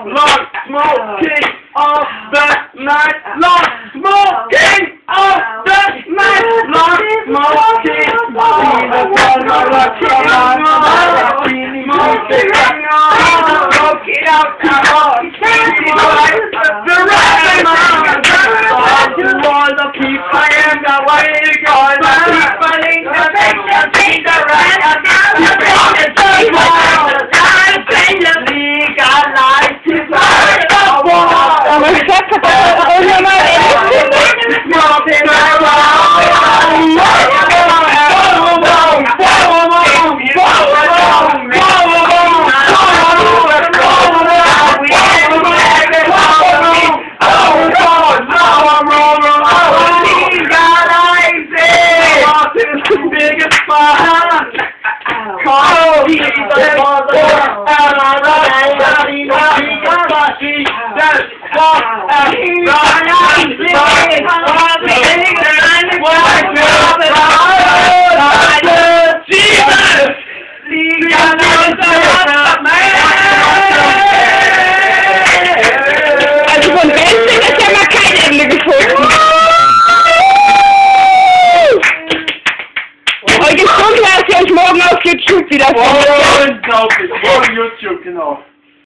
Lord smoking of the night, Lord smoking of the night, Lord smoking of the night, smoking smoking out the heart, the to all the people Also Dunkler ist ja morgen auf YouTube wieder. Oh, unglaublich. Morgen YouTube, genau.